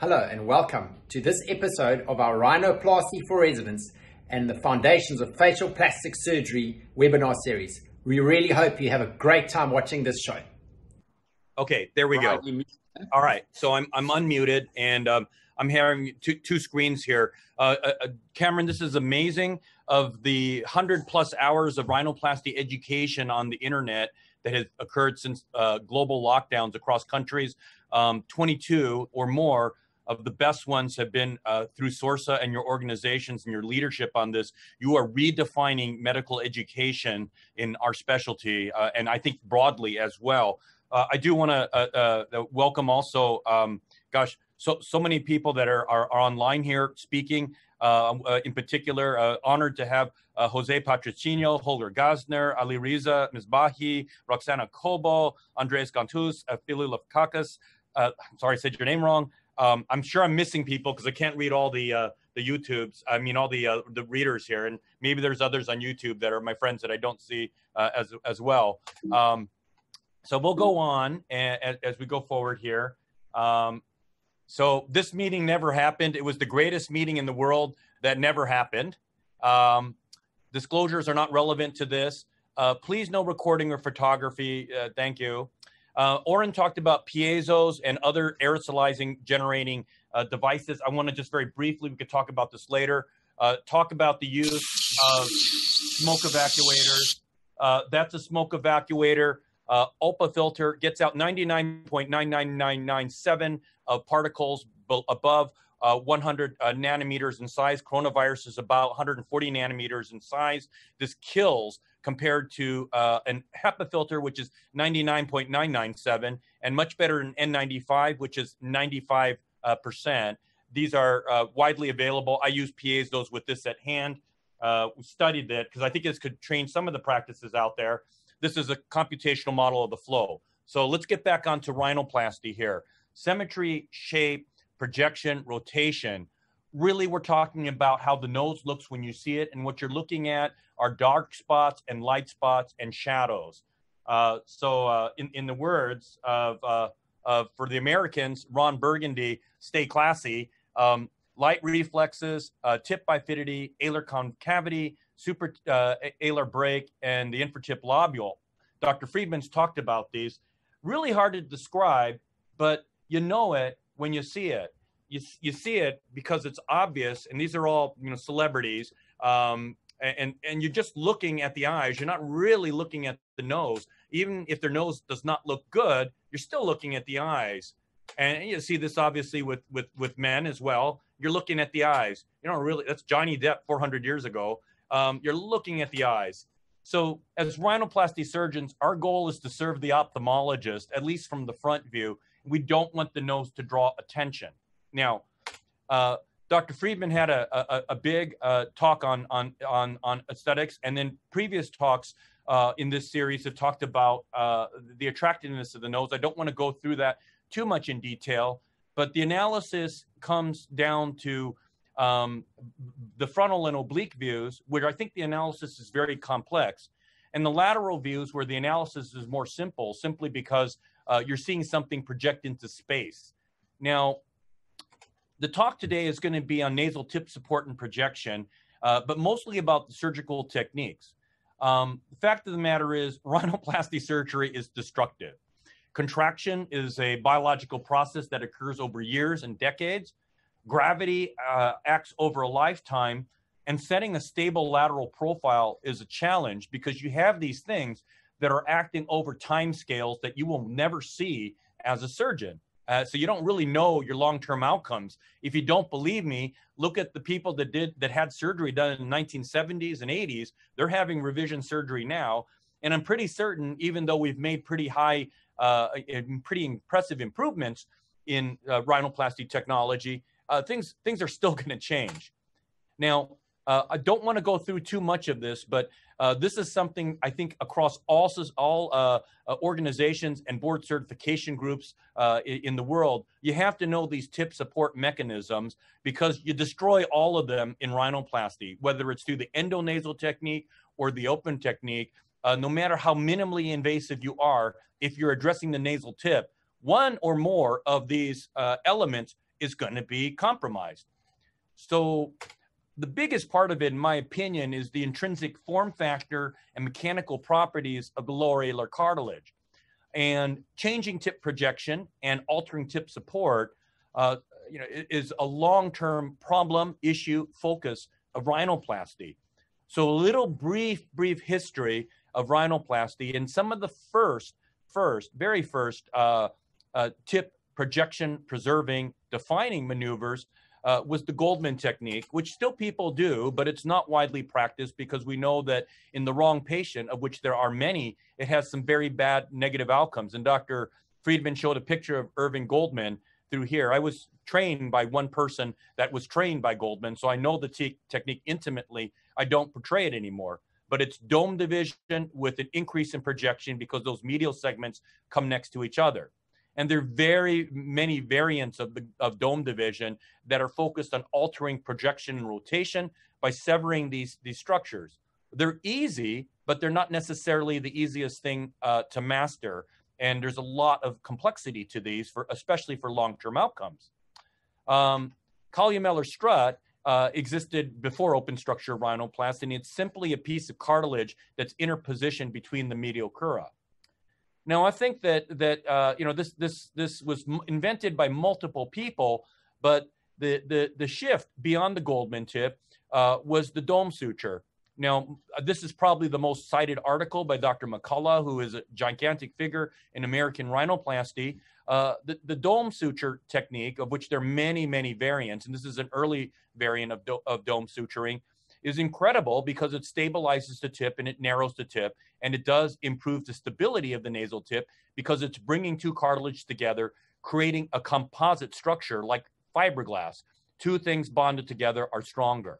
Hello and welcome to this episode of our Rhinoplasty for Residents and the Foundations of Facial Plastic Surgery webinar series. We really hope you have a great time watching this show. Okay, there we go. All right, so I'm I'm unmuted and um, I'm having two two screens here. Uh, uh, uh Cameron, this is amazing. Of the hundred plus hours of rhinoplasty education on the internet that has occurred since uh, global lockdowns across countries, um, 22 or more of the best ones have been uh, through SORSSA and your organizations and your leadership on this. You are redefining medical education in our specialty, uh, and I think broadly as well. Uh, I do want to uh, uh, welcome also, um, gosh, so so many people that are are, are online here speaking. Uh, in particular, honored to have Jose Patrocino, Holger Gassner, Ali Riza, Misbahi, Roxana Cobo, Andres Gantous, uh, Philip Kakas. sorry, I said your name wrong. Um, I'm sure I'm missing people because I can't read all the uh, the YouTubes. I mean, all the uh, the readers here, and maybe there's others on YouTube that are my friends that I don't see uh, as as well. Um, so we'll go on and, as we go forward here. Um, so this meeting never happened. It was the greatest meeting in the world that never happened. Um, disclosures are not relevant to this. Uh, please, no recording or photography. Uh, thank you. Uh, Oren talked about piezos and other aerosolizing generating uh, devices. I want to just very briefly, we could talk about this later, uh, talk about the use of smoke evacuators. Uh, that's a smoke evacuator. Uh, ULPA filter gets out 99.99997 of particles above uh, 100 uh, nanometers in size. Coronavirus is about 140 nanometers in size. This kills compared to uh, an HEPA filter, which is 99.997, and much better than N95, which is 95 uh, percent. These are uh, widely available. I use PAs, those with this at hand. Uh, we studied that because I think this could train some of the practices out there. This is a computational model of the flow. So let's get back onto rhinoplasty here. Symmetry, shape, projection, rotation. Really, we're talking about how the nose looks when you see it, and what you're looking at are dark spots and light spots and shadows. Uh, so, uh, in, in the words of, uh, of, for the Americans, Ron Burgundy, stay classy, um, light reflexes, uh, tip bifidity, alar concavity, super uh, alar break, and the infratip lobule. Dr. Friedman's talked about these. Really hard to describe, but you know it when you see it. You, you see it because it's obvious, and these are all you know celebrities, um, and and you're just looking at the eyes. You're not really looking at the nose. Even if their nose does not look good, you're still looking at the eyes. And you see this obviously with with with men as well. You're looking at the eyes. You don't really. That's Johnny Depp 400 years ago. Um, you're looking at the eyes. So, as rhinoplasty surgeons, our goal is to serve the ophthalmologist, at least from the front view. We don't want the nose to draw attention. Now, uh, Dr. Friedman had a, a, a big uh, talk on, on, on, on aesthetics, and then previous talks uh, in this series have talked about uh, the attractiveness of the nose. I don't want to go through that too much in detail, but the analysis comes down to um, the frontal and oblique views, where I think the analysis is very complex, and the lateral views, where the analysis is more simple, simply because uh, you're seeing something project into space. Now, the talk today is going to be on nasal tip support and projection, uh, but mostly about the surgical techniques. Um, the fact of the matter is, rhinoplasty surgery is destructive. Contraction is a biological process that occurs over years and decades. Gravity uh, acts over a lifetime, and setting a stable lateral profile is a challenge because you have these things that are acting over time scales that you will never see as a surgeon. Uh, so you don't really know your long-term outcomes. If you don't believe me, look at the people that did that had surgery done in the 1970s and 80s. They're having revision surgery now, and I'm pretty certain, even though we've made pretty high, uh, pretty impressive improvements in uh, rhinoplasty technology, uh, things things are still going to change. Now, uh, I don't want to go through too much of this, but uh, this is something I think across all all uh, uh, organizations and board certification groups uh, in the world, you have to know these tip support mechanisms because you destroy all of them in rhinoplasty, whether it's through the endonasal technique or the open technique. No matter how minimally invasive you are, if you're addressing the nasal tip, one or more of these elements is going to be compromised. So the biggest part of it, in my opinion, is the intrinsic form factor and mechanical properties of the lower alar cartilage. And changing tip projection and altering tip support, uh, you know, is a long-term problem, issue, focus of rhinoplasty. So a little brief, brief history of rhinoplasty and some of the first, first, very first uh, uh, tip projection preserving defining maneuvers uh, was the Goldman technique, which still people do, but it's not widely practiced because we know that in the wrong patient, of which there are many, it has some very bad negative outcomes. And Dr. Friedman showed a picture of Irving Goldman through here. I was trained by one person that was trained by Goldman, so I know the te- technique intimately. I don't portray it anymore, but it's dome division with an increase in projection because those medial segments come next to each other and there are very many variants of the of dome division that are focused on altering projection and rotation by severing these these structures. They're easy, but they're not necessarily the easiest thing uh, to master. And there's a lot of complexity to these, for especially for long-term outcomes. Um, columellar strut uh, existed before open structure rhinoplasty, and it's simply a piece of cartilage that's interpositioned between the medial crura. Now, I think that that uh, you know this this this was invented by multiple people, but the the the shift beyond the Goldman tip uh, was the dome suture. Now, this is probably the most cited article by Dr. McCollough, who is a gigantic figure in American rhinoplasty. Uh, the, the dome suture technique, of which there are many, many variants, and this is an early variant of, do, of dome suturing, is incredible because it stabilizes the tip and it narrows the tip and it does improve the stability of the nasal tip because it's bringing two cartilage together creating a composite structure like fiberglass two things bonded together are stronger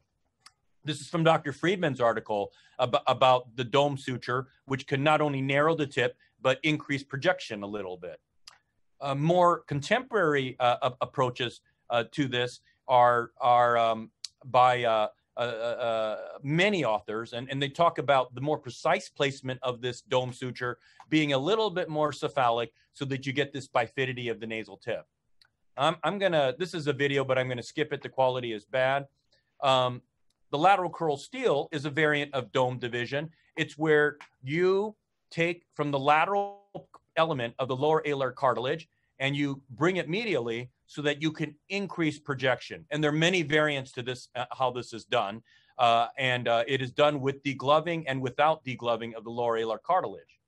this is from Dr. Friedman's article about, about the dome suture, which can not only narrow the tip, but increase projection a little bit. Uh, more contemporary uh, approaches uh, to this are, are um, by uh, uh, uh, many authors, and, and they talk about the more precise placement of this dome suture being a little bit more cephalic so that you get this bifidity of the nasal tip. I'm, I'm gonna, this is a video, but I'm gonna skip it. The quality is bad. Um, the lateral crural steal is a variant of dome division. It's where you take from the lateral element of the lower alar cartilage and you bring it medially so that you can increase projection. And there are many variants to this, uh, how this is done. Uh, and uh, it is done with degloving and without degloving of the lower alar cartilage.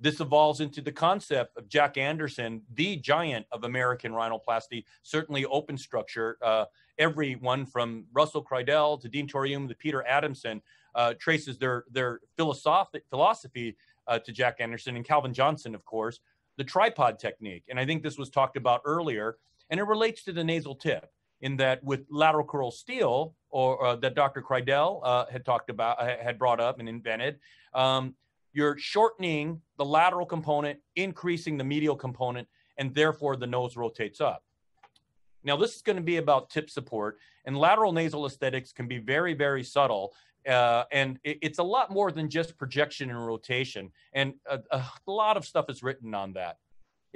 This evolves into the concept of Jack Anderson, the giant of American rhinoplasty, certainly open structure. Uh, everyone from Russell Kridel to Dean Toriumi to Peter Adamson uh, traces their, their philosophy, philosophy uh, to Jack Anderson and Calvin Johnson, of course, the tripod technique. And I think this was talked about earlier, and it relates to the nasal tip in that with lateral crural steal, or uh, that Dr. Kridel uh, had talked about, uh, had brought up and invented, um, you're shortening the lateral component, increasing the medial component, and therefore the nose rotates up. Now, this is going to be about tip support, and lateral nasal aesthetics can be very, very subtle uh, and it, it's a lot more than just projection and rotation. And a, a, lot of stuff is written on that.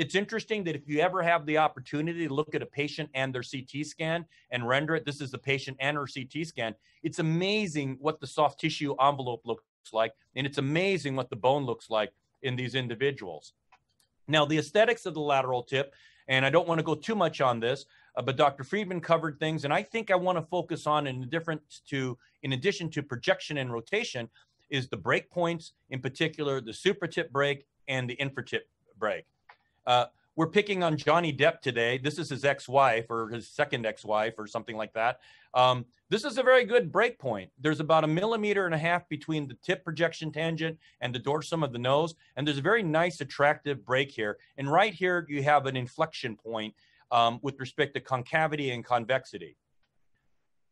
It's interesting that if you ever have the opportunity to look at a patient and their CT scan and render it, this is the patient and her CT scan. It's amazing what the soft tissue envelope looks like, and it's amazing what the bone looks like in these individuals. Now, the aesthetics of the lateral tip, and I don't want to go too much on this, uh, but Dr. Friedman covered things, and I think I want to focus on in difference to, in addition to projection and rotation, is the break points, in particular the supratip break and the infra infratip break. Uh, we're picking on Johnny Depp today. This is his ex-wife or his second ex-wife or something like that. Um, this is a very good break point. There's about a millimeter and a half between the tip projection tangent and the dorsum of the nose, and there's a very nice, attractive break here. And right here, you have an inflection point um, with respect to concavity and convexity.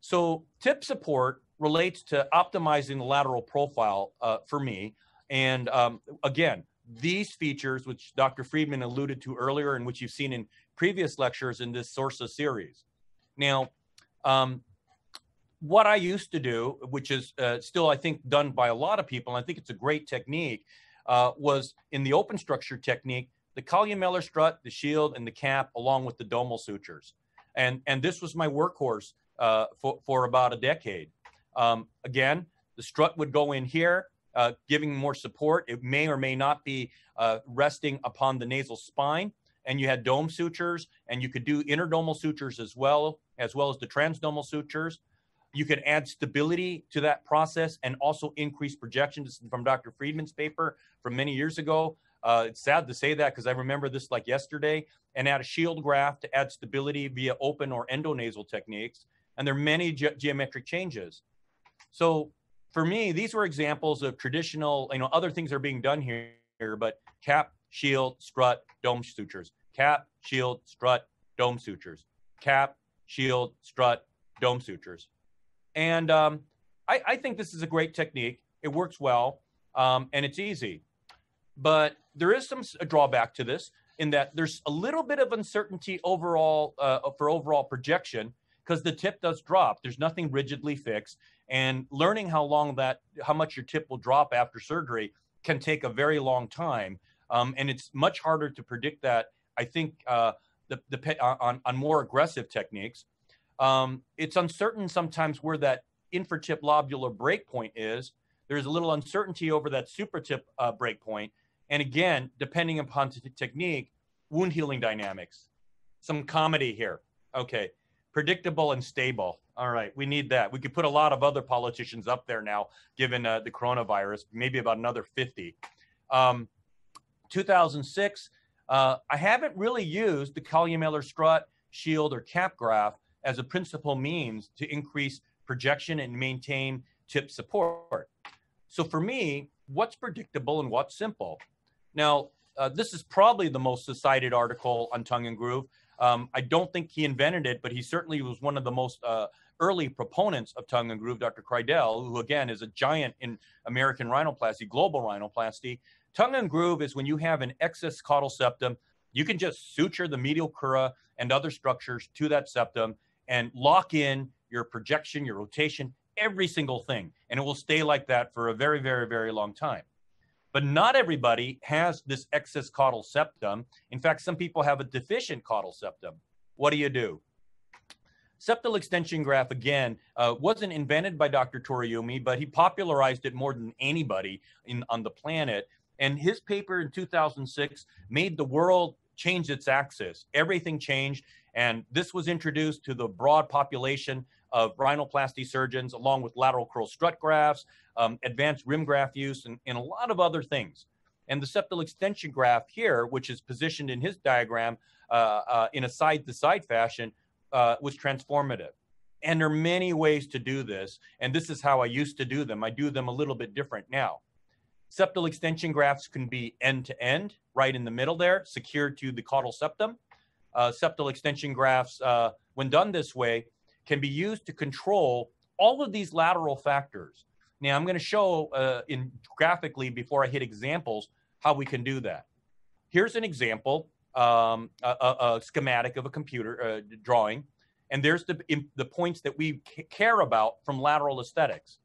So tip support relates to optimizing the lateral profile uh, for me. And um, again, these features, which Dr. Friedman alluded to earlier and which you've seen in previous lectures in this SORSSA series. Now, um, what I used to do, which is uh, still, I think, done by a lot of people, and I think it's a great technique, uh, was in the open structure technique, the columellar strut, the shield, and the cap, along with the domal sutures. And, and this was my workhorse uh, for, for about a decade. Um, again, the strut would go in here, uh, giving more support. It may or may not be uh, resting upon the nasal spine. And you had dome sutures, and you could do interdomal sutures as well, as well as the transdomal sutures. You could add stability to that process and also increase projection. This is from Dr. Friedman's paper from many years ago. Uh, it's sad to say that because I remember this like yesterday. And add a shield graft to add stability via open or endonasal techniques. And there are many ge- geometric changes. So for me, these were examples of traditional, you know, other things are being done here, but cap, shield, strut, dome sutures. Cap, shield, strut, dome sutures. Cap, shield, strut, dome sutures. And um, I, I, think this is a great technique. It works well um, and it's easy. But there is some drawback to this in that there's a little bit of uncertainty overall uh, for overall projection because the tip does drop. There's nothing rigidly fixed. And learning how long that, how much your tip will drop after surgery can take a very long time. Um, and it's much harder to predict that, I think, uh, the, the, on, on more aggressive techniques. Um, it's uncertain sometimes where that infratip lobular breakpoint is. There's a little uncertainty over that supratip uh, breakpoint. And again, depending upon t- technique, wound healing dynamics. Some comedy here. Okay. Predictable and stable. All right. We need that. We could put a lot of other politicians up there now, given uh, the coronavirus, maybe about another 50. Um, 2006, uh, I haven't really used the columellar strut, shield, or cap graft as a principal means to increase projection and maintain tip support. So for me, what's predictable and what's simple? Now, uh, this is probably the most cited article on tongue and groove. Um, I don't think he invented it, but he certainly was one of the most uh, early proponents of tongue and groove, Dr. Kridel, who again is a giant in American rhinoplasty, global rhinoplasty. Tongue and groove is when you have an excess caudal septum, you can just suture the medial crura and other structures to that septum and lock in your projection, your rotation, every single thing. And it will stay like that for a very, very, very long time. But not everybody has this excess caudal septum. In fact, some people have a deficient caudal septum. What do you do? Septal extension graft, again, uh, wasn't invented by Dr. Toriumi, but he popularized it more than anybody in, on the planet. And his paper in 2006 made the world change its axis. Everything changed. And this was introduced to the broad population of rhinoplasty surgeons, along with lateral crural strut grafts, um, advanced rim graft use, and, and a lot of other things. And the septal extension graft here, which is positioned in his diagram uh, uh, in a side to side fashion, uh, was transformative. And there are many ways to do this. And this is how I used to do them. I do them a little bit different now. Septal extension grafts can be end to end, right in the middle there, secured to the caudal septum. Uh, septal extension grafts, uh, when done this way, can be used to control all of these lateral factors. Now, I'm going to show uh, in graphically before I hit examples how we can do that. Here's an example um, a, a, schematic of a computer uh, drawing, and there's the the points that we care about from lateral aesthetics.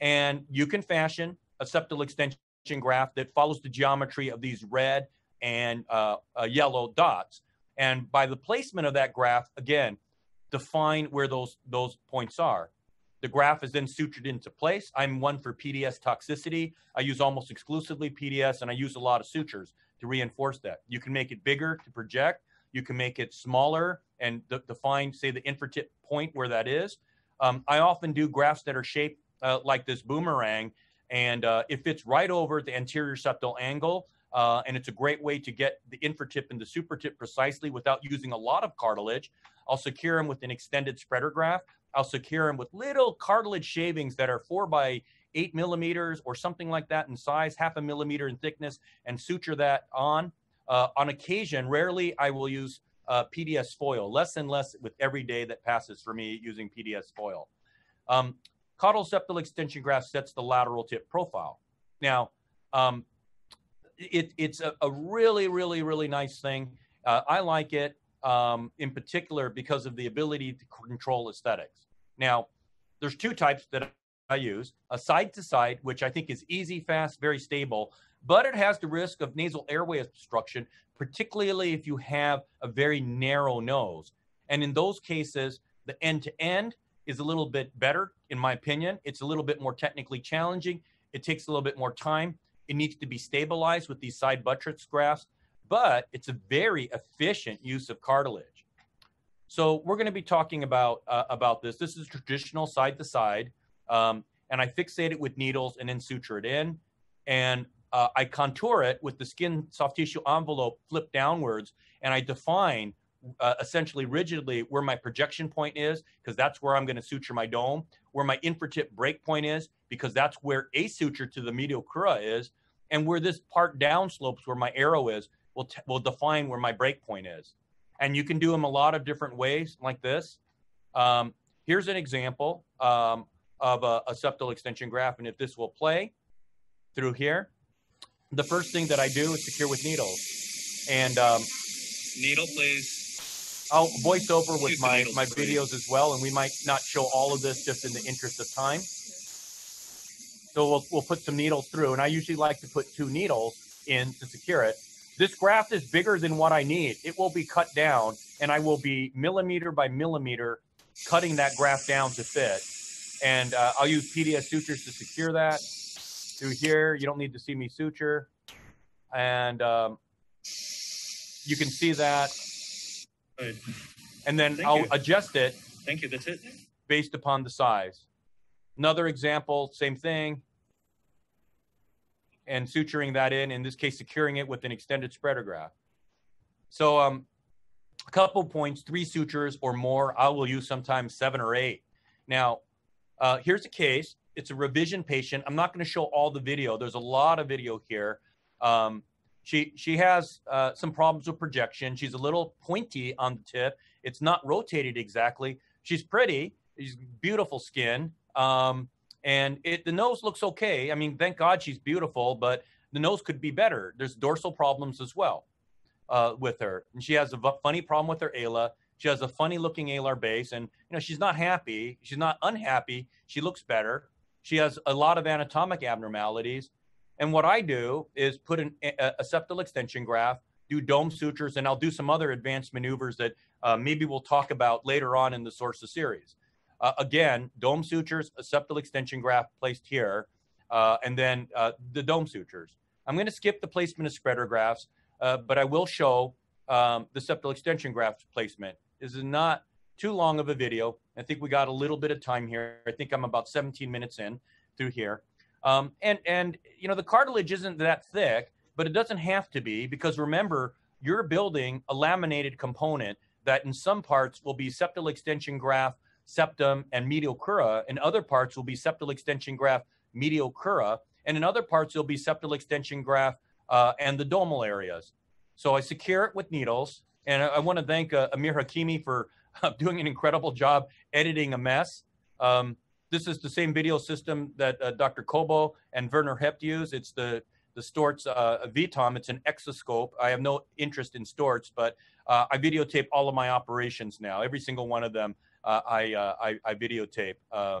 And you can fashion a septal extension graft that follows the geometry of these red and uh, uh, yellow dots. And by the placement of that graft, again, define where those those points are. The graft is then sutured into place. I'm one for PDS toxicity. I use almost exclusively PDS, and I use a lot of sutures to reinforce that. You can make it bigger to project. You can make it smaller and de- define, say, the infratip point where that is. Um, I often do grafts that are shaped uh, like this boomerang, and uh, it fits right over the anterior septal angle. Uh, and it's a great way to get the infratip and the supratip precisely without using a lot of cartilage. I'll secure them with an extended spreader graft. I'll secure them with little cartilage shavings that are four by eight millimeters or something like that in size, half a millimeter in thickness, and suture that on. Uh, on occasion, rarely I will use uh, PDS foil, less and less with every day that passes for me using PDS foil. Um, caudal septal extension graft sets the lateral tip profile. Now, um, it, it's a, a, really, really, really nice thing. Uh, I like it um, in particular because of the ability to control aesthetics. Now, there's two types that I use a side to side, which I think is easy, fast, very stable, but it has the risk of nasal airway obstruction, particularly if you have a very narrow nose. And in those cases, the end to end is a little bit better, in my opinion. It's a little bit more technically challenging. It takes a little bit more time. It needs to be stabilized with these side buttress grafts, but it's a very efficient use of cartilage. So we're going to be talking about uh, about this. This is traditional side to side, um, and I fixate it with needles and then suture it in, and uh, I contour it with the skin soft tissue envelope flipped downwards, and I define uh, essentially rigidly where my projection point is, because that's where I'm going to suture my dome, where my infratip break point is, because that's where a suture to the medial crura is, and where this part down slopes where my arrow is will, t- will define where my break point is. And you can do them a lot of different ways like this. Um, here's an example um, of a, a septal extension graft, and if this will play through here, the first thing that I do is secure with needles. And um, Needle, please. I'll voice over with my, my videos as well, and we might not show all of this just in the interest of time. So we'll, we'll put some needles through, and I usually like to put two needles in to secure it. This graft is bigger than what I need. It will be cut down, and I will be millimeter by millimeter cutting that graft down to fit. And uh, I'll use PDS sutures to secure that through here. You don't need to see me suture. And um, you can see that. Good. And then Thank I'll you. adjust it Thank you. That's it. based upon the size. Another example, same thing. And suturing that in, in this case, securing it with an extended spreader graft. So um, a couple points, three sutures or more. I will use sometimes seven or eight. Now, uh, here's a case. It's a revision patient. I'm not going to show all the video. There's a lot of video here. Um, she she has uh, some problems with projection. She's a little pointy on the tip. It's not rotated exactly. She's pretty. She's beautiful skin. Um, and it the nose looks okay. I mean, thank God she's beautiful, but the nose could be better. There's dorsal problems as well uh, with her, and she has a v- funny problem with her ala. She has a funny looking alar base, and you know she's not happy. She's not unhappy. She looks better. She has a lot of anatomic abnormalities. And what I do is put an, a, a septal extension graft, do dome sutures, and I'll do some other advanced maneuvers that uh, maybe we'll talk about later on in the SORSSA series. Uh, again, dome sutures, a septal extension graft placed here, uh, and then uh, the dome sutures. I'm going to skip the placement of spreader grafts, uh, but I will show um, the septal extension graft placement. This is not too long of a video. I think we got a little bit of time here. I think I'm about 17 minutes in through here. Um, and and you know the cartilage isn't that thick, but it doesn't have to be because remember you're building a laminated component that in some parts will be septal extension graft, septum, and medial crura. In other parts will be septal extension graft, medial crura, and in other parts it'll be septal extension graft uh, and the domal areas. So I secure it with needles, and I, I want to thank uh, Amir Hakimi for doing an incredible job editing a mess. Um, this is the same video system that uh, Dr. Cobo and Werner Heppt use. It's the the Storz uh, VITOM. It's an exoscope. I have no interest in Storz, but uh, I videotape all of my operations now. Every single one of them, uh, I, uh, I I videotape uh,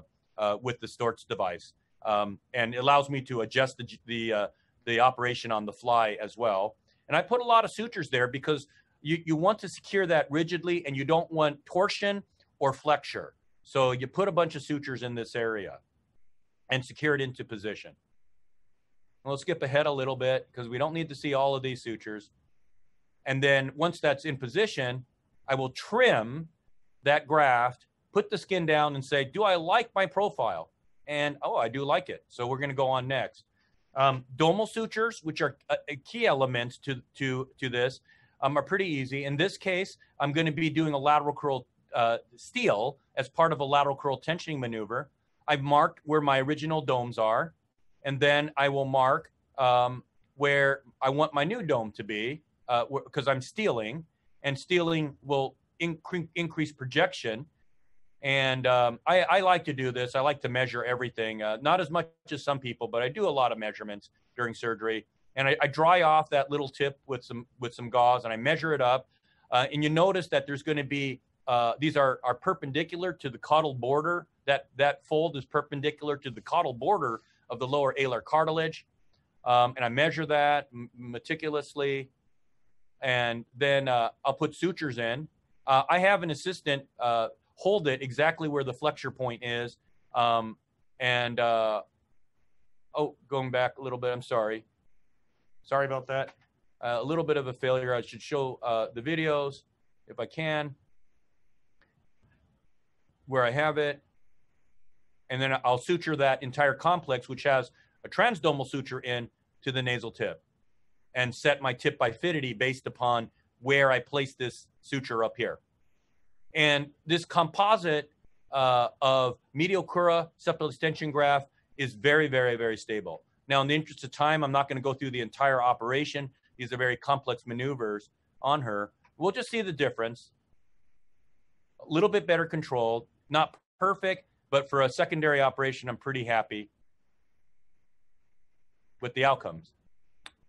with the Storz device, um, and it allows me to adjust the the the operation on the fly as well. And I put a lot of sutures there because you you want to secure that rigidly, and you don't want torsion or flexure. So you put a bunch of sutures in this area and secure it into position. We'll skip ahead a little bit because we don't need to see all of these sutures. And then once that's in position, I will trim that graft, put the skin down, and say, Do I like my profile? And oh, I do like it. So we're going to go on next. Um, domal sutures, which are a, a key element to, to, to this, um, are pretty easy. In this case, I'm going to be doing a lateral crural uh, steal as part of a lateral crural tensioning maneuver. I've marked where my original domes are, and then I will mark um, where I want my new dome to be because I'm stealing, and stealing will incre- increase projection. And um, I, I like to do this. I like to measure everything, uh, not as much as some people, but I do a lot of measurements during surgery. And I, I dry off that little tip with some with some gauze, and I measure it up. Uh, and you notice that there's going to be uh, these are, are perpendicular to the caudal border. That, that fold is perpendicular to the caudal border of the lower alar cartilage. Um, and I measure that meticulously. And then uh, I'll put sutures in. uh, I have an assistant uh, hold it exactly where the flexure point is. Um, and uh, oh, going back a little bit, I'm sorry. Sorry about that. A little bit of a failure. I should show the videos if I can, where I have it. And then I'll suture that entire complex, which has a transdomal suture in to the nasal tip and set my tip bifidity based upon where I place this suture up here. And this composite uh, of medial crura septal extension graft is very, very, very stable. Now, in the interest of time, I'm not going to go through the entire operation. These are very complex maneuvers on her. We'll just see the difference. A little bit better controlled, not perfect, but for a secondary operation, I'm pretty happy with the outcomes.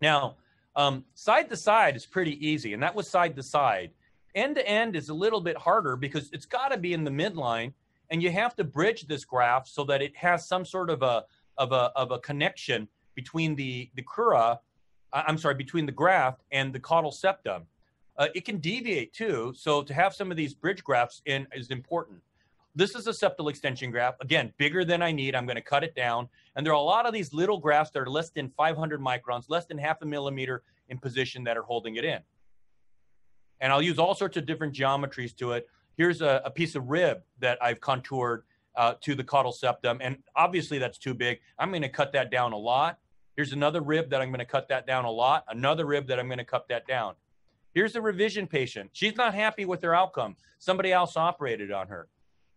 Now, um, side to side is pretty easy, and that was side to side. End to end is a little bit harder because it's got to be in the midline, and you have to bridge this graft so that it has some sort of a of a of a connection between the the crura, uh, I'm sorry, between the graft and the caudal septum. Uh, it can deviate too, so to have some of these bridge grafts in is important. This is a septal extension graft. Again, bigger than I need. I'm going to cut it down. And there are a lot of these little grafts that are less than 500 microns, less than half a millimeter in position that are holding it in. And I'll use all sorts of different geometries to it. Here's a, a piece of rib that I've contoured uh, to the caudal septum. And obviously that's too big. I'm going to cut that down a lot. Here's another rib that I'm going to cut that down a lot. Another rib that I'm going to cut that down. Here's a revision patient. She's not happy with her outcome. Somebody else operated on her.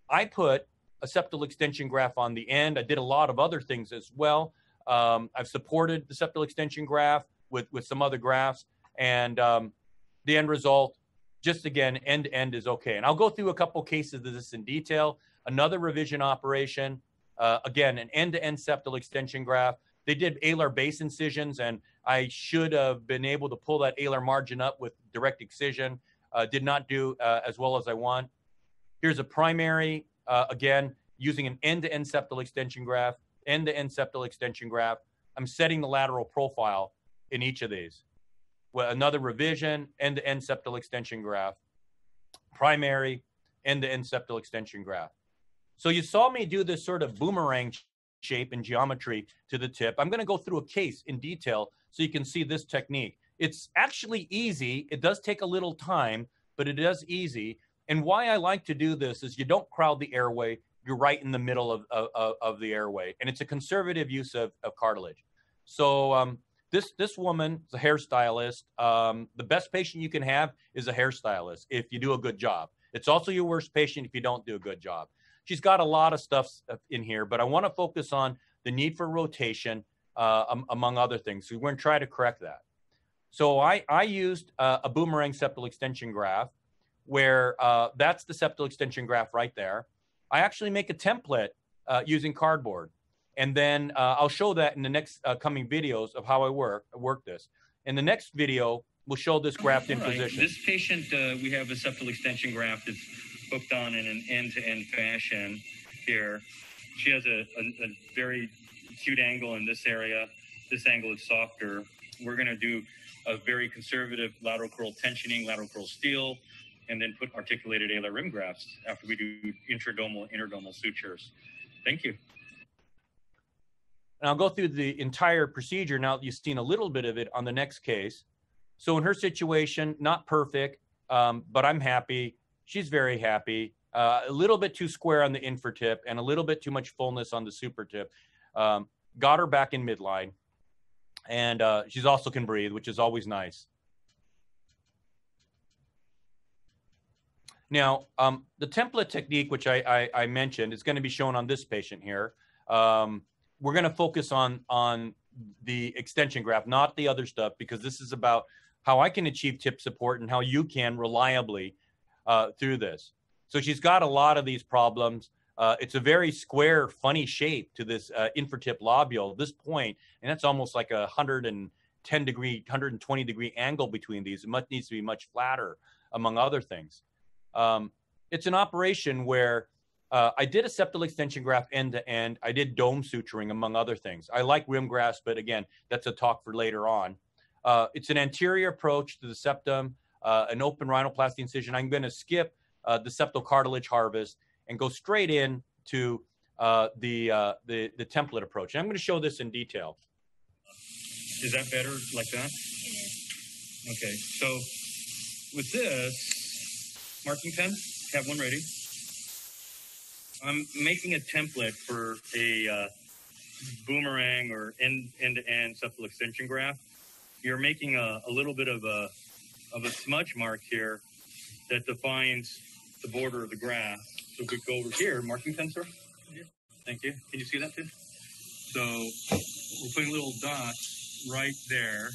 I put a septal extension graft on the end. I did a lot of other things as well. Um, I've supported the septal extension graft with, with some other grafts. And um, the end result, just again, end to end is okay. And I'll go through a couple cases of this in detail. Another revision operation, uh, again, an end to end septal extension graft. They did alar base incisions, and I should have been able to pull that alar margin up with direct excision. Uh, did not do uh, as well as I want. Here's a primary, uh, again, using an end-to-end septal extension graft, end-to-end septal extension graft. I'm setting the lateral profile in each of these. Well, another revision, end-to-end septal extension graft, primary, end-to-end septal extension graft. So you saw me do this sort of boomerang shape and geometry to the tip. I'm going to go through a case in detail so you can see this technique. It's actually easy. It does take a little time, but it is easy. And why I like to do this is you don't crowd the airway. You're right in the middle of, of, of the airway. And it's a conservative use of, of cartilage. So um, this, this woman is a hairstylist. Um, the best patient you can have is a hairstylist if you do a good job. It's also your worst patient if you don't do a good job. She's got a lot of stuff in here, but I want to focus on the need for rotation, uh, among other things. So we're going to try to correct that. So I, I used uh, a boomerang septal extension graft where uh, that's the septal extension graft right there. I actually make a template uh, using cardboard. And then uh, I'll show that in the next uh, coming videos of how I work, work this. In the next video, we'll show this graft in right. position. This patient, uh, we have a septal extension graft that's hooked on in an end-to-end fashion here. She has a, a, a very acute angle in this area. This angle is softer. We're going to do a very conservative lateral crural tensioning, lateral crural steal, and then put articulated alar rim grafts after we do intradomal, interdomal sutures. Thank you. And I'll go through the entire procedure now that you've seen a little bit of it on the next case. So in her situation, not perfect, um, but I'm happy. She's very happy. Uh, a little bit too square on the infra tip and a little bit too much fullness on the super tip. Um, got her back in midline. And uh, she's also can breathe, which is always nice. Now, um, the template technique, which I, I, I, mentioned, is going to be shown on this patient here. Um, we're going to focus on on the extension graft, not the other stuff, because this is about how I can achieve tip support and how you can reliably uh, through this. So she's got a lot of these problems. Uh, it's a very square, funny shape to this uh, infratip lobule, this point, and that's almost like a 110 degree, 120 degree angle between these. It much, needs to be much flatter, among other things. Um, it's an operation where uh, I did a septal extension graft end to end. I did dome suturing, among other things. I like rim grafts, but again, that's a talk for later on. Uh, it's an anterior approach to the septum. uh, an open rhinoplasty incision. I'm going to skip uh, the septal cartilage harvest and go straight in to uh, the, uh, the, the template approach. And I'm going to show this in detail. Is that better like that? Okay, so with this marking pen, have one ready. I'm making a template for a uh, boomerang or end to end septal extension graft. You're making a, a little bit of a of a smudge mark here that defines the border of the graft. So we go over here, marking pen, sir. Thank you. Can you see that too? So we're putting little dots right there.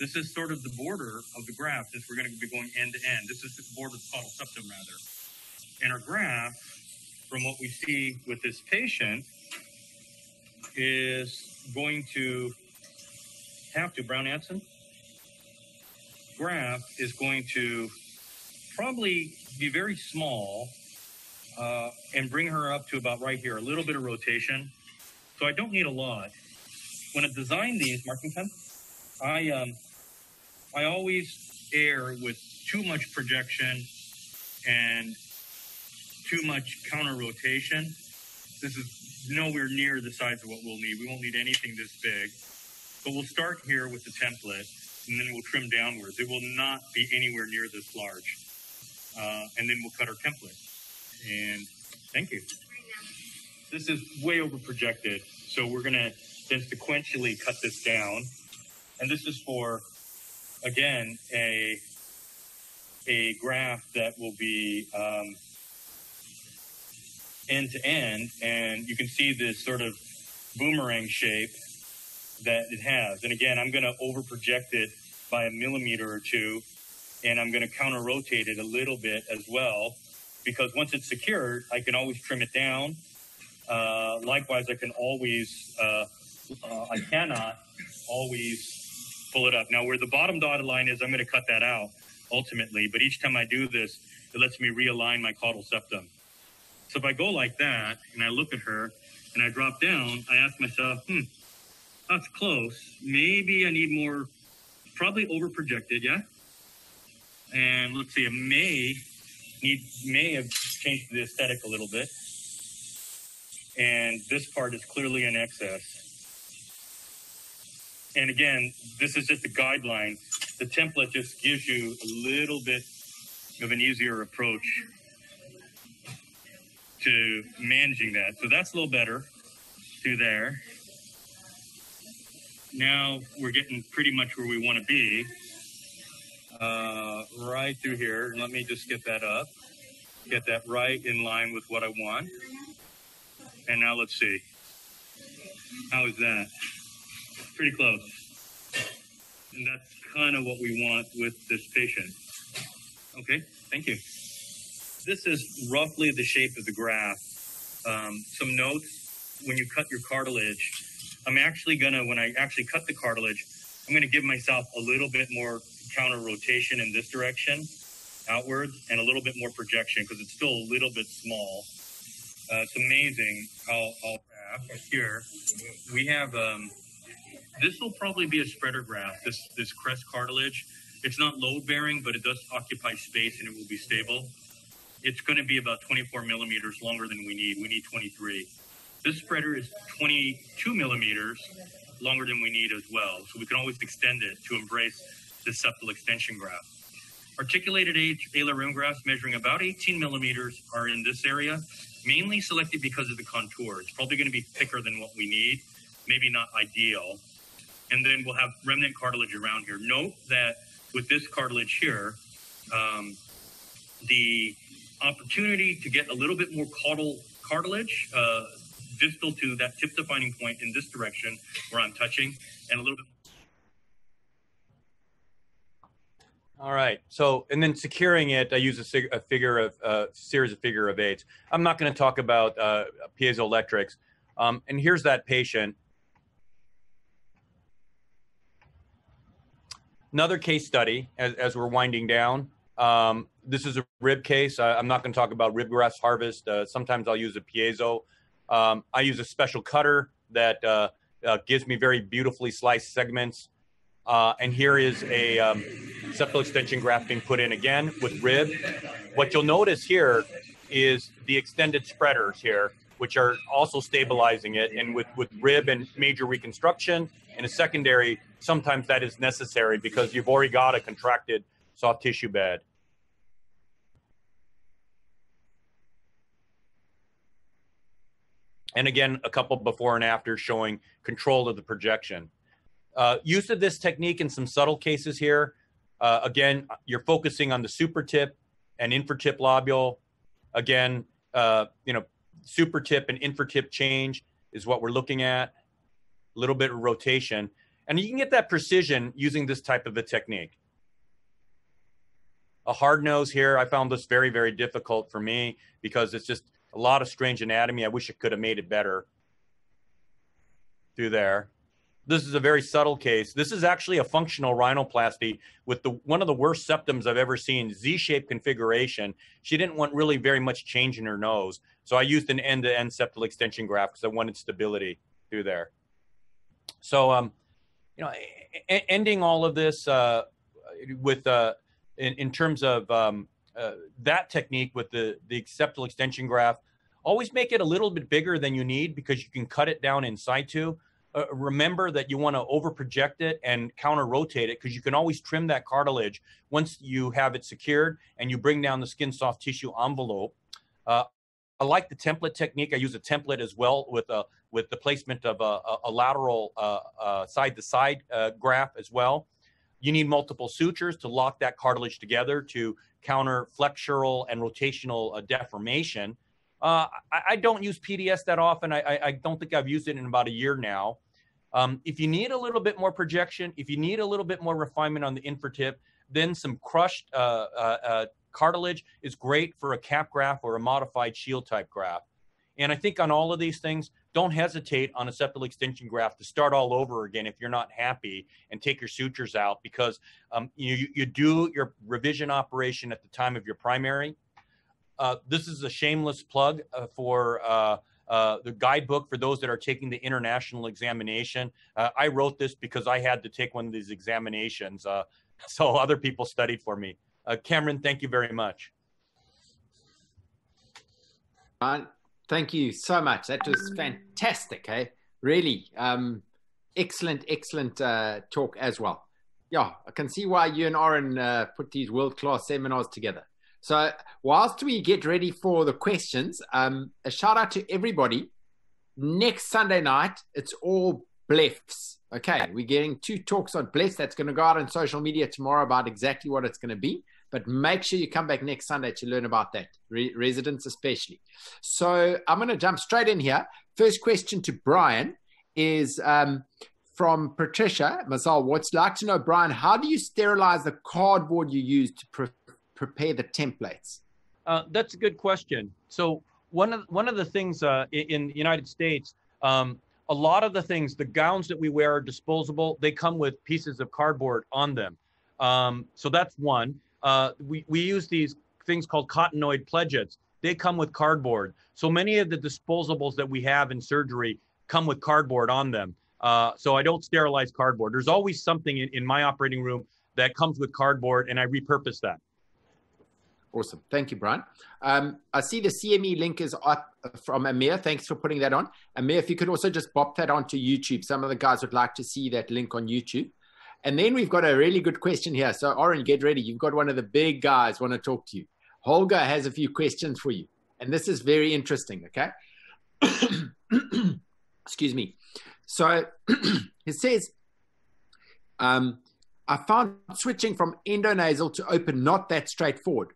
This is sort of the border of the graft as we're going to be going end to end. This is the border of the caudal septum, rather. And our graft, from what we see with this patient, is going to have to, Brown Anson, graft is going to probably be very small uh, and bring her up to about right here, a little bit of rotation. So I don't need a lot. When I design these marking pen, I um, I always err with too much projection and too much counter rotation. This is nowhere near the size of what we'll need. We won't need anything this big. But we'll start here with the template and then we'll trim downwards. It will not be anywhere near this large. Uh, and then we'll cut our template. And thank you. This is way over projected. So we're going to then sequentially cut this down. And this is for, again, a, a graft that will be um, end to end. And you can see this sort of boomerang shape that it has. And again, I'm going to over project it by a millimeter or two. And I'm going to counter rotate it a little bit as well because once it's secured, I can always trim it down. Uh, likewise, I can always, uh, uh, I cannot always pull it up. Now, where the bottom dotted line is, I'm going to cut that out ultimately, but each time I do this, it lets me realign my caudal septum. So if I go like that and I look at her and I drop down, I ask myself, hmm, that's close. Maybe I need more, probably over projected, yeah? And let's see, I may need may have changed the aesthetic a little bit. And this part is clearly in excess. And again, this is just a guideline. The template just gives you a little bit of an easier approach to managing that. So that's a little better through there. Now we're getting pretty much where we want to be uh, right through here. Let me just get that up, get that right in line with what I want. And now let's see. How is that? Pretty close. And that's kind of what we want with this patient. Okay, thank you. This is roughly the shape of the graft. Um, some notes, when you cut your cartilage, I'm actually gonna, when I actually cut the cartilage, I'm gonna give myself a little bit more counter rotation in this direction outwards and a little bit more projection because it's still a little bit small. Uh, it's amazing how, how here we have um, this will probably be a spreader graft this this crest cartilage it's not load bearing but it does occupy space and it will be stable it's going to be about 24 millimeters longer than we need we need 23 this spreader is 22 millimeters longer than we need as well so we can always extend it to embrace the septal extension graft. Articulated alar rim grafts measuring about 18 millimeters are in this area, mainly selected because of the contour. It's probably going to be thicker than what we need, maybe not ideal. And then we'll have remnant cartilage around here. Note that with this cartilage here, um, the opportunity to get a little bit more caudal cartilage uh, distal to that tip defining point in this direction where I'm touching, and a little bit All right. So, and then securing it, I use a, sig- a figure of a uh, series of figure of eights. I'm not going to talk about uh, piezoelectrics. Um, and here's that patient. Another case study as, as we're winding down. Um, this is a rib case. I, am not going to talk about ribgraft harvest. Uh, sometimes I'll use a piezo. Um, I use a special cutter that uh, uh, gives me very beautifully sliced segments. Uh, and here is a um, septal extension graft being put in again with rib. What you'll notice here is the extended spreaders here, which are also stabilizing it. And with, with rib and major reconstruction and a secondary, sometimes that is necessary because you've already got a contracted soft tissue bed. And again, a couple before and after showing control of the projection. Uh, use of this technique in some subtle cases here. Uh, again, you're focusing on the super tip and infratip lobule. Again, uh, you know, super tip and infratip change is what we're looking at. A little bit of rotation. And you can get that precision using this type of a technique. A hard nose here, I found this very, very difficult for me because it's just a lot of strange anatomy. I wish I could have made it better through there. This is a very subtle case. This is actually a functional rhinoplasty with the one of the worst septums I've ever seen, Z-shaped configuration. She didn't want really very much change in her nose. So I used an end-to-end septal extension graft because I wanted stability through there. So, um, you know, ending all of this uh, with, uh, in, in terms of um, uh, that technique with the, the septal extension graft, always make it a little bit bigger than you need because you can cut it down in situ uh, remember that you want to over project it and counter rotate it because you can always trim that cartilage once you have it secured and you bring down the skin soft tissue envelope. Uh, I like the template technique. I use a template as well with a with the placement of a, a, lateral side to side graft as well. You need multiple sutures to lock that cartilage together to counter flexural and rotational uh, deformation. Uh, I, I, don't use PDS that often. I, I, don't think I've used it in about a year now. Um, if you need a little bit more projection, if you need a little bit more refinement on the infratip, then some crushed uh, uh, uh, cartilage is great for a cap graft or a modified shield type graft. And I think on all of these things, don't hesitate on a septal extension graft to start all over again if you're not happy and take your sutures out because um, you, you do your revision operation at the time of your primary uh, this is a shameless plug uh, for uh, uh, the guidebook for those that are taking the international examination. Uh, I wrote this because I had to take one of these examinations, uh, so other people studied for me. Cameron, thank you very much. thank you so much. That was fantastic. Hey, really um, excellent, excellent talk as well. Yeah, I can see why you and Oren put these world class seminars together. So, whilst we get ready for the questions, um, a shout out to everybody. Next Sunday night, it's all blephs. Okay, we're getting two talks on blephs. That's going to go out on social media tomorrow about exactly what it's going to be. But make sure you come back next Sunday to learn about that, re- residents especially. So, I'm going to jump straight in here. First question to Brian is um, from Patricia Mazal. What's like to know, Brian, how do you sterilize the cardboard you use to pre- prepare the templates? Uh, that's a good question. So one of one of the things uh, in, the United States, um, a lot of the things, the gowns that we wear are disposable. They come with pieces of cardboard on them. Um, so that's one. Uh, we we use these things called cottonoid pledgets. They come with cardboard. So many of the disposables that we have in surgery come with cardboard on them. Uh, so I don't sterilize cardboard. There's always something in, in my operating room that comes with cardboard, and I repurpose that. Awesome. Thank you, Brian. Um, I see the CME link is up from Amir. Thanks for putting that on. Amir, if you could also just bop that onto YouTube. Some of the guys would like to see that link on YouTube. And then we've got a really good question here. So, Oren, get ready. You've got one of the big guys want to talk to you. Holger has a few questions for you. And this is very interesting, okay? Excuse me. So, it says, um, I found switching from endonasal to open not that straightforward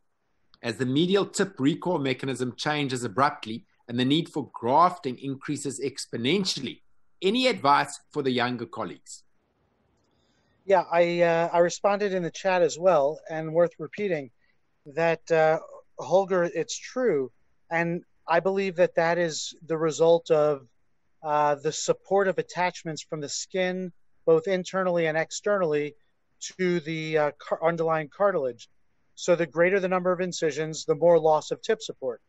as the medial tip recoil mechanism changes abruptly and the need for grafting increases exponentially. Any advice for the younger colleagues? Yeah, I uh, I responded in the chat as well, and worth repeating that uh, Holger, it's true, and I believe that that is the result of uh, the supportive attachments from the skin, both internally and externally, to the uh, car- underlying cartilage. So the greater the number of incisions, the more loss of tip support.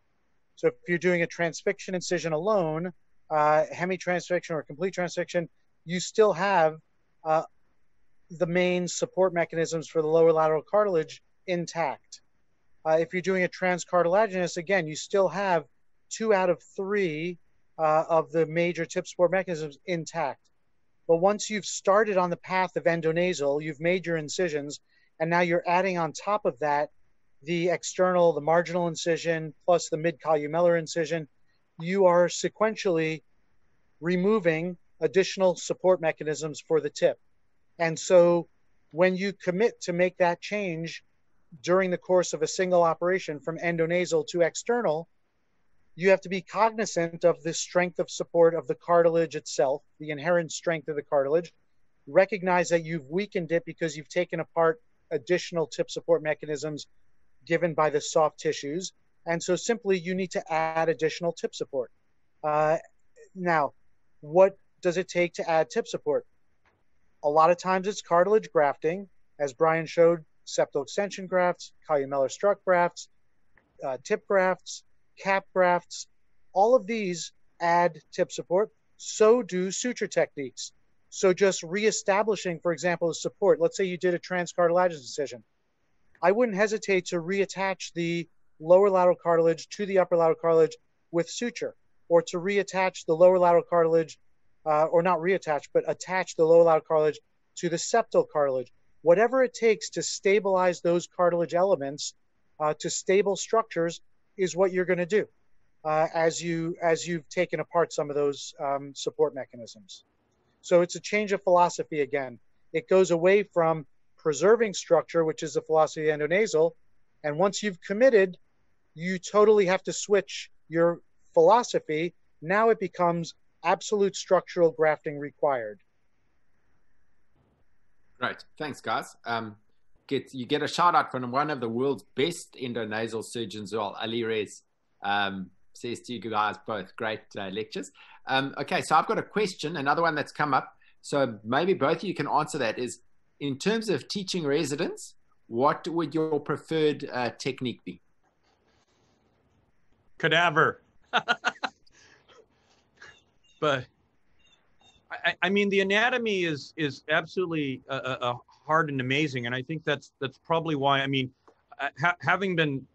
So if you're doing a transfixion incision alone, uh, hemi-transfixion or complete transfixion, you still have uh, the main support mechanisms for the lower lateral cartilage intact. Uh, if you're doing a transcartilaginous, again, you still have two out of three uh, of the major tip support mechanisms intact. But once you've started on the path of endonasal, you've made your incisions, and now you're adding on top of that the external, the marginal incision, plus the mid columellar incision, you are sequentially removing additional support mechanisms for the tip. And so when you commit to make that change during the course of a single operation from endonasal to external, you have to be cognizant of the strength of support of the cartilage itself, the inherent strength of the cartilage. Recognize that you've weakened it because you've taken apart additional tip support mechanisms given by the soft tissues. And so simply you need to add additional tip support. Uh, now, what does it take to add tip support? A lot of times it's cartilage grafting, as Brian showed, septal extension grafts, columellar strut grafts, uh, tip grafts, cap grafts. All of these add tip support. So do suture techniques. So just reestablishing, for example, the support. Let's say you did a transcartilaginous incision. I wouldn't hesitate to reattach the lower lateral cartilage to the upper lateral cartilage with suture, or to reattach the lower lateral cartilage, uh, or not reattach, but attach the lateral cartilage to the septal cartilage. Whatever it takes to stabilize those cartilage elements uh, to stable structures is what you're going to do uh, as you as you've taken apart some of those um, support mechanisms. So it's a change of philosophy again. It goes away from preserving structure, which is the philosophy of endonasal, and once you've committed, you totally have to switch your philosophy. Now it becomes absolute structural grafting required. Great, thanks, guys. Um, get you get a shout out from one of the world's best endonasal surgeons, well, Ali Riza. Um, says to you guys both, great uh, lectures. Um, okay, so I've got a question, another one that's come up. So maybe both of you can answer that. Is in terms of teaching residents, what would your preferred uh, technique be? Cadaver. but I, I, mean, the anatomy is is absolutely uh, uh, uh, hard and amazing, and I think that's that's probably why. I mean, uh, ha- having been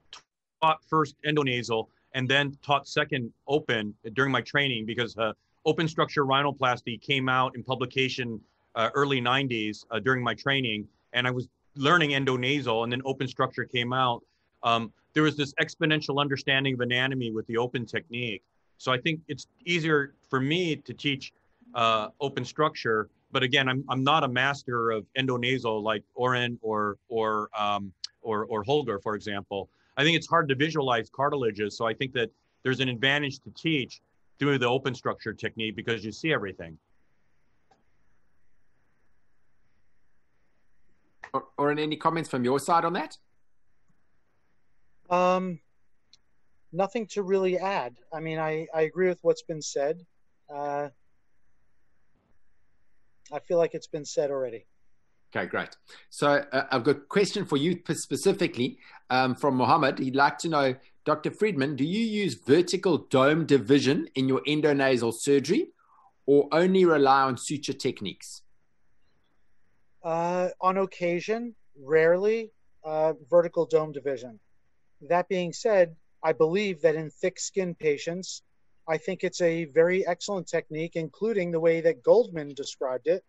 taught first endonasal and then taught second open during my training, because uh, open structure rhinoplasty came out in publication uh, early 90s during my training, and I was learning endonasal, and then open structure came out. Um, there was this exponential understanding of anatomy with the open technique. So I think it's easier for me to teach uh, open structure. But again, I'm, I'm not a master of endonasal like Oren or or um, or or Holger, for example. I think it's hard to visualize cartilages. So I think that there's an advantage to teach through the open structure technique because you see everything. Or, or any comments from your side on that? Um, nothing to really add. I mean, I, I agree with what's been said. Uh, I feel like it's been said already. Okay, great. So uh, I've got a question for you specifically um, from Mohammed. He'd like to know, Dr. Friedman, do you use vertical dome division in your endonasal surgery or only rely on suture techniques? Uh, on occasion, rarely, uh, vertical dome division. That being said, I believe that in thick skin patients, I think it's a very excellent technique, including the way that Goldman described it,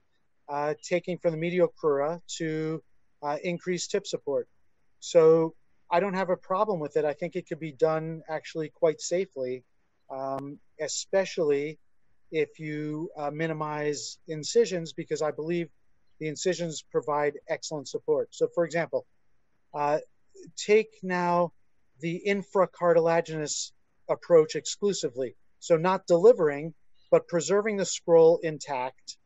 uh, taking from the medial crura to uh, increase tip support. So I don't have a problem with it. I think it could be done actually quite safely, um, especially if you uh, minimize incisions, because I believe the incisions provide excellent support. So, for example, uh, take now the infracartilaginous approach exclusively. So not delivering, but preserving the scroll intact.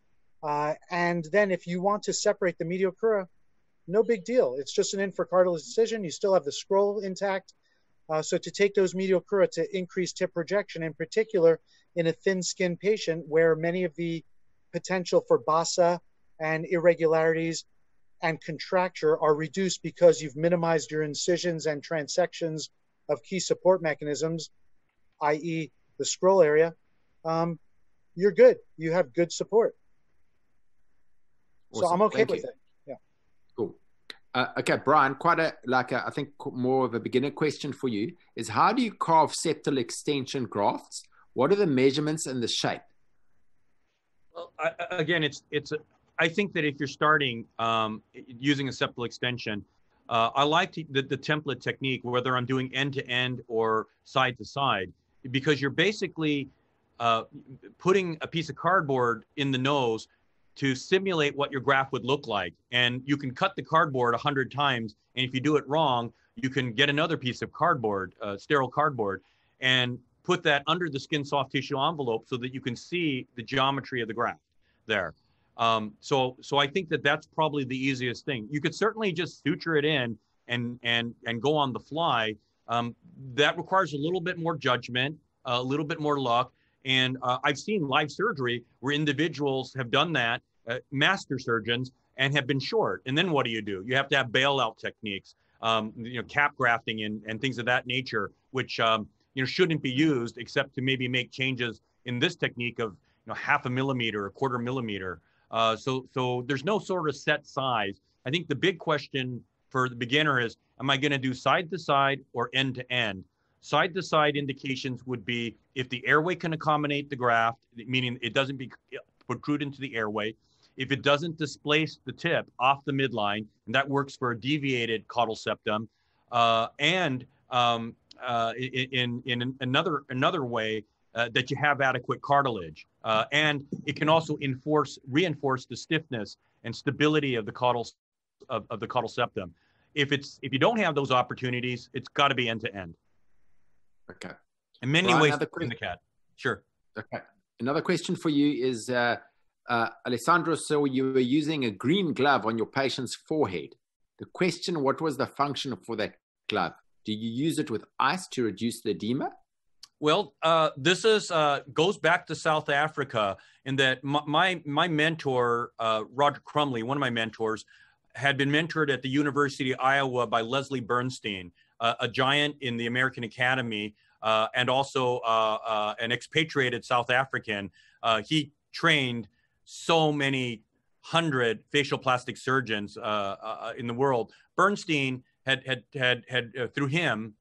Uh, and then if you want to separate the medial crura, no big deal. It's just an infracartilage incision. You still have the scroll intact. Uh, so to take those medial crura to increase tip projection, in particular in a thin skin patient where many of the potential for bossae and irregularities and contracture are reduced because you've minimized your incisions and transections of key support mechanisms, i.e., the scroll area, um, you're good. You have good support. Awesome. So I'm okay Thank with you. it. Yeah. Cool. Uh, okay, Brian, quite a like a, I think more of a beginner question for you is how do you carve septal extension grafts? What are the measurements and the shape? Well, I, again, it's it's. A, I think that if you're starting um, using a septal extension, uh, I like to, the, the template technique, whether I'm doing end to end or side to side, because you're basically uh, putting a piece of cardboard in the nose to simulate what your graft would look like. And you can cut the cardboard a hundred times, and if you do it wrong, you can get another piece of cardboard, uh, sterile cardboard, and put that under the skin soft tissue envelope so that you can see the geometry of the graft there. Um, so, so I think that that's probably the easiest thing. You could certainly just suture it in and and and go on the fly. Um, that requires a little bit more judgment, a little bit more luck, and uh, I've seen live surgery where individuals have done that, uh, master surgeons, and have been short. And then what do you do? You have to have bailout techniques, um, you know, cap grafting and, and things of that nature, which um, you know shouldn't be used except to maybe make changes in this technique of you know half a millimeter, a quarter millimeter. Uh, so so there's no sort of set size. I think the big question for the beginner is, am I going to do side to side or end to end? Side to side indications would be if the airway can accommodate the graft, meaning it doesn't be protrude into the airway. If it doesn't displace the tip off the midline, and that works for a deviated caudal septum, uh, and um, uh, in, in another another way uh, that you have adequate cartilage, uh, and it can also enforce reinforce the stiffness and stability of the caudal of, of the caudal septum. If it's if you don't have those opportunities, it's got to be end to end. Okay. In many ways, in the cat. Sure. Okay. Another question for you is, uh, uh, Alessandro, so you were using a green glove on your patient's forehead. The question, what was the function for that glove? Do you use it with ice to reduce the edema? Well, uh, this is uh, goes back to South Africa in that my my, mentor uh, Roger Crumley, one of my mentors, had been mentored at the University of Iowa by Leslie Bernstein, a giant in the American Academy, uh, and also uh, uh, an expatriated South African. He trained so many hundred facial plastic surgeons in the world. Bernstein had had had had through him.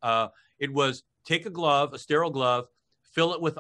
it was take a glove, a sterile glove, fill it with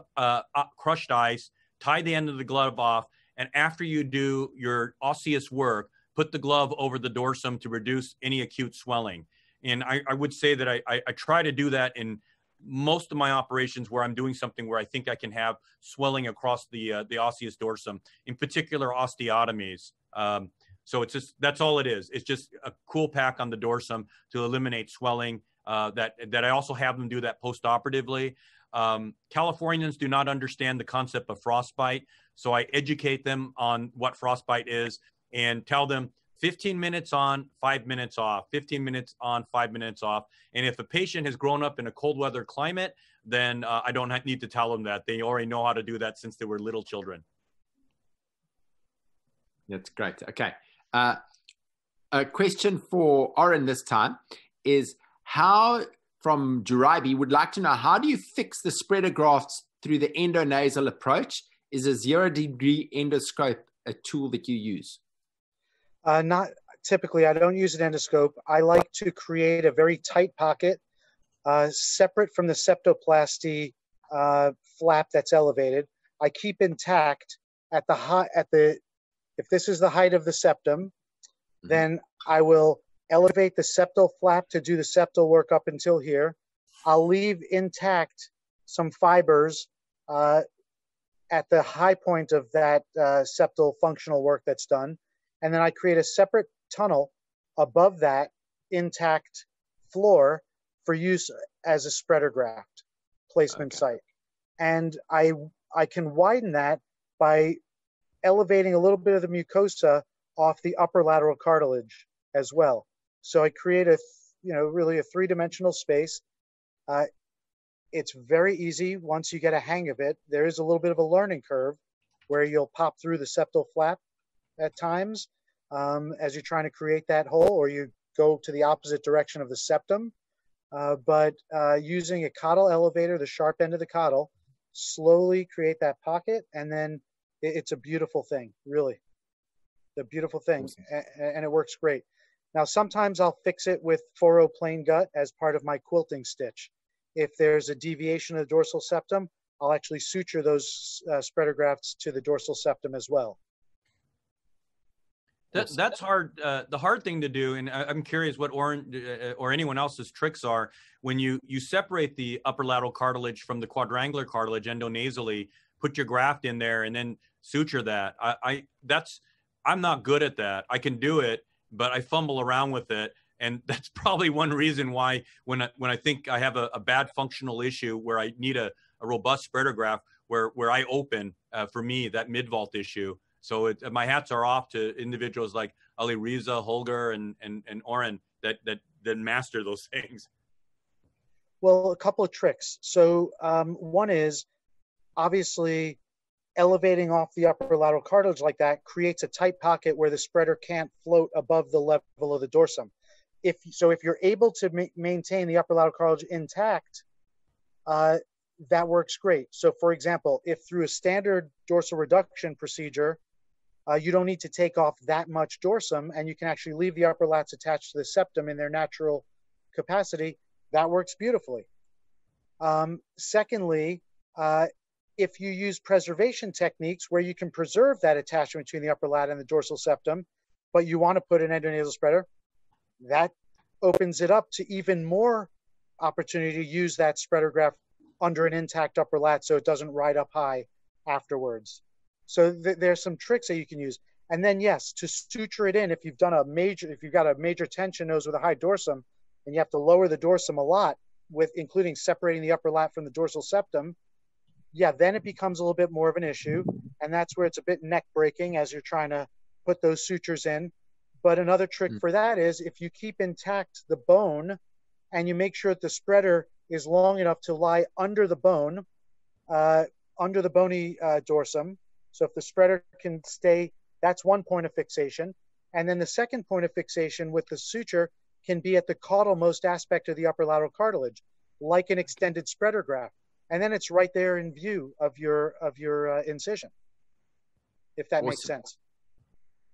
crushed ice, tie the end of the glove off, and after you do your osseous work, put the glove over the dorsum to reduce any acute swelling. And I, I would say that I, I, I, try to do that in most of my operations where I'm doing something where I think I can have swelling across the uh, the osseous dorsum, in particular osteotomies. Um, so it's just that's all it is. It's just a cool pack on the dorsum to eliminate swelling. Uh, that that I also have them do that post-operatively. Um, Californians do not understand the concept of frostbite, so I educate them on what frostbite is and tell them 15 minutes on, five minutes off, 15 minutes on, five minutes off. And if a patient has grown up in a cold weather climate, then uh, I don't need to tell them that. They already know how to do that since they were little children. That's great. Okay. Uh, a question for Oren this time is how, from Jurabi, would like to know how do you fix the spreader grafts through the endonasal approach? Is a zero degree endoscope a tool that you use? Uh, not typically, I don't use an endoscope. I like to create a very tight pocket, uh, separate from the septoplasty uh, flap that's elevated. I keep intact at the high at the. If this is the height of the septum, mm-hmm. then I will elevate the septal flap to do the septal work up until here. I'll leave intact some fibers uh, at the high point of that uh, septal functional work that's done and then I create a separate tunnel above that intact floor for use as a spreader graft placement okay. site. And I I can widen that by elevating a little bit of the mucosa off the upper lateral cartilage as well. So I create a you know really a three-dimensional space. Uh, it's very easy once you get a hang of it. There is a little bit of a learning curve where you'll pop through the septal flap at times um, as you're trying to create that hole, or you go to the opposite direction of the septum. Uh, but uh, using a caudal elevator, the sharp end of the caudal, slowly create that pocket, and then it, it's a beautiful thing, really. The beautiful thing, and, and, it works great. Now, sometimes I'll fix it with foro plain gut as part of my quilting stitch. If there's a deviation of the dorsal septum, I'll actually suture those uh, spreader grafts to the dorsal septum as well. That, that's hard. Uh, the hard thing to do, and I, am curious what Oren uh, or anyone else's tricks are when you you separate the upper lateral cartilage from the quadrangular cartilage endonasally, put your graft in there, and then suture that. I, I that's I'm not good at that. I can do it, but I fumble around with it, and that's probably one reason why when I, when I think I have a, a bad functional issue where I need a, a robust spreader graft where where I open uh, for me that mid vault issue so it, my hats are off to individuals like Ali Riza, Holger, and and and Oren that that that master those things. Well, a couple of tricks. So um, one is obviously elevating off the upper lateral cartilage like that creates a tight pocket where the spreader can't float above the level of the dorsum. If so, if you're able to ma- maintain the upper lateral cartilage intact, uh, that works great. So, for example, if through a standard dorsal reduction procedure, uh, you don't need to take off that much dorsum and you can actually leave the upper lats attached to the septum in their natural capacity. That works beautifully. Um, secondly, uh, if you use preservation techniques where you can preserve that attachment between the upper lat and the dorsal septum, but you want to put an endonasal spreader, that opens it up to even more opportunity to use that spreader graft under an intact upper lat so it doesn't ride up high afterwards. So th- there's some tricks that you can use. And then yes, to suture it in, if you've done a major, if you've got a major tension nose with a high dorsum, and you have to lower the dorsum a lot, with including separating the upper lat from the dorsal septum, yeah, then it becomes a little bit more of an issue, and that's where it's a bit neck breaking as you're trying to put those sutures in. But another trick mm. for that is if you keep intact the bone, and you make sure that the spreader is long enough to lie under the bone, uh, under the bony uh, dorsum, so if the spreader can stay, that's one point of fixation. And then the second point of fixation with the suture can be at the caudal-most aspect of the upper lateral cartilage, like an extended spreader graft. And then it's right there in view of your of your uh, incision, if that awesome. makes sense.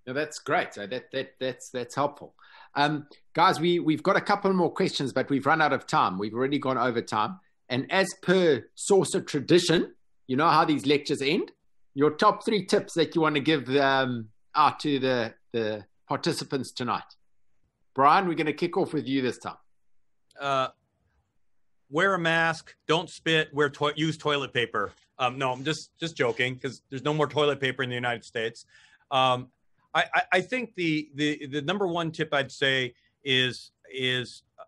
No, that's great. So that that that's that's helpful. Um, guys, we we've got a couple more questions, but we've run out of time. We've already gone over time. And as per SORSSA tradition, you know how these lectures end your top three tips that you want to give um, out to the, the participants tonight. Brian, we're going to kick off with you this time. Uh, wear a mask. Don't spit. Wear to- use toilet paper. Um, no, I'm just just joking because there's no more toilet paper in the United States. Um, I, I, I, think the, the the number one tip I'd say is is uh,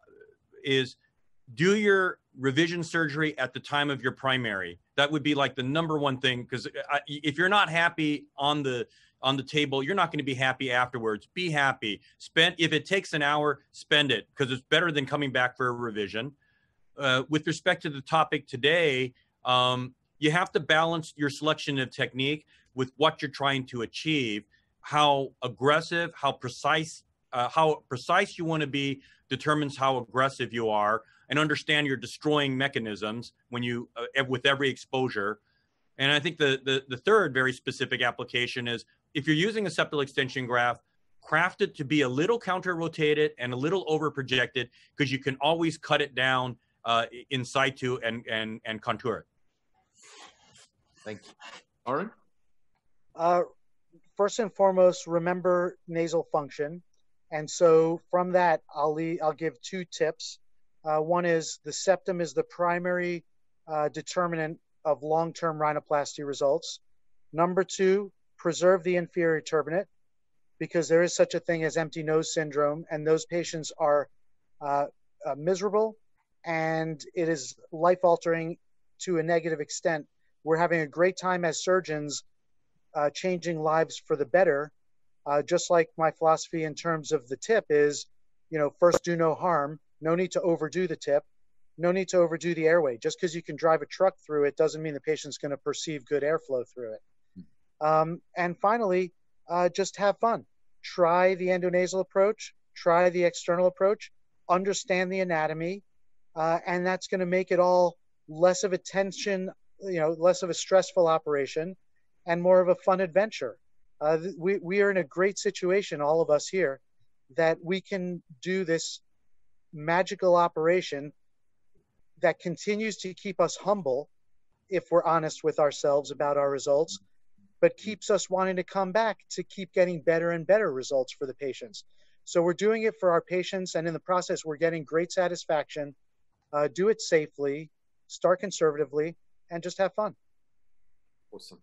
is do your revision surgery at the time of your primary. That would be like the number one thing because if you're not happy on the on the table, you're not going to be happy afterwards. Be happy. Spend if it takes an hour, spend it because it's better than coming back for a revision. Uh, with respect to the topic today, um, you have to balance your selection of technique with what you're trying to achieve. How aggressive, how precise, uh, how precise you want to be determines how aggressive you are and understand your destroying mechanisms when you uh, with every exposure. And I think the, the the third very specific application is if you're using a septal extension graft, craft it to be a little counter rotated and a little over projected because you can always cut it down uh, in situ and and and contour it. Thank you, Oren. Uh, first and foremost, remember nasal function, and so from that, I'll leave, I'll give two tips. Uh, one is the septum is the primary uh, determinant of long-term rhinoplasty results. Number two, preserve the inferior turbinate because there is such a thing as empty nose syndrome, and those patients are uh, uh miserable, and it is life-altering to a negative extent. We're having a great time as surgeons uh, changing lives for the better. Uh, just like my philosophy in terms of the tip is, you know, first do no harm no need to overdo the tip. No need to overdo the airway. Just because you can drive a truck through it doesn't mean the patient's going to perceive good airflow through it. Um, and finally, uh, just have fun. Try the endonasal approach, try the external approach, understand the anatomy, uh, and that's going to make it all less of a tension, you know, less of a stressful operation and more of a fun adventure. Uh, we, we are in a great situation, all of us here, that we can do this magical operation that continues to keep us humble if we're honest with ourselves about our results, but keeps us wanting to come back to keep getting better and better results for the patients. So we're doing it for our patients, and in the process, we're getting great satisfaction. Uh, do it safely, start conservatively, and just have fun. Awesome.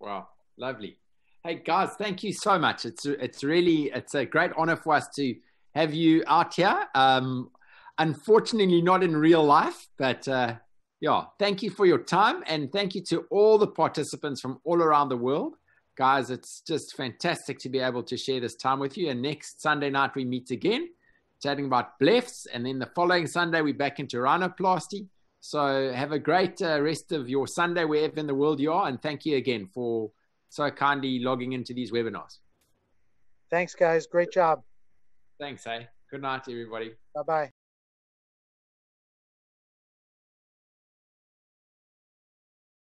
Wow, lovely. Hey guys, thank you so much. It's it's really it's a great honor for us to have you out here. Um, unfortunately, not in real life, but uh, yeah, thank you for your time and thank you to all the participants from all around the world. Guys, it's just fantastic to be able to share this time with you. And next Sunday night, we meet again, chatting about blephs. And then the following Sunday, we're back into rhinoplasty. So have a great uh, rest of your Sunday, wherever in the world you are. And thank you again for so kindly logging into these webinars. Thanks, guys. Great job. Thanks, hey. Good night, everybody. Bye bye.